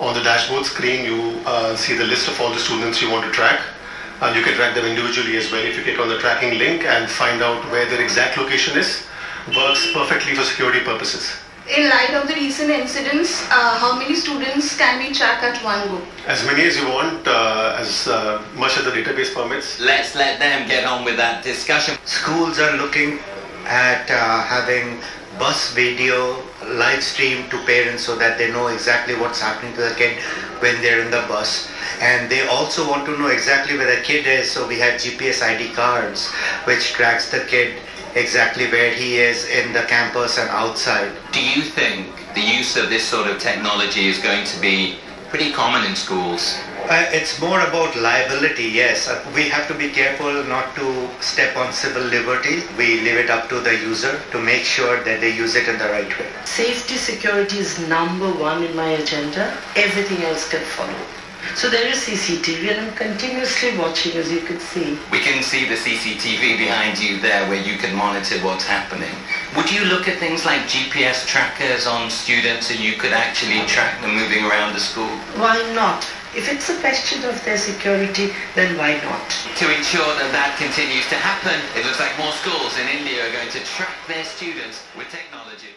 On the dashboard screen, you uh, see the list of all the students you want to track. Uh, you can track them individually as well if you click on the tracking link and find out where their exact location is. Works perfectly for security purposes. In light of the recent incidents, uh, how many students can we track at one go? As many as you want, uh, as uh, much as the database permits. Let's let them get on with that discussion. Schools are looking at uh, having bus video live stream to parents so that they know exactly what's happening to the kid when they're in the bus. And they also want to know exactly where the kid is so we have gps id cards which tracks the kid exactly where he is in the campus and outside. Do you think the use of this sort of technology is going to be pretty common in schools? Uh, it's more about liability, yes. Uh, we have to be careful not to step on civil liberty. We leave it up to the user to make sure that they use it in the right way. Safety security is number one in my agenda. Everything else can follow. So there is CCTV and I'm continuously watching as you can see. We can see the CCTV behind you there where you can monitor what's happening. Would you look at things like GPS trackers on students and you could actually track them moving around the school? Why not? If it's a question of their security, then why not? To ensure that that continues to happen, it looks like more schools in India are going to track their students with technology.